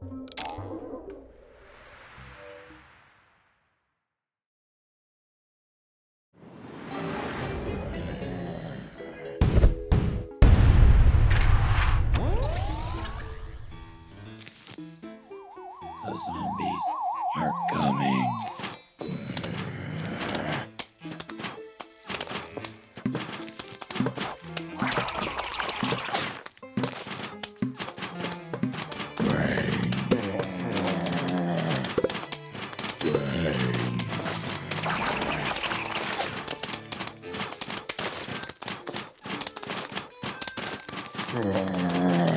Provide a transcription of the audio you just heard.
The zombies うん。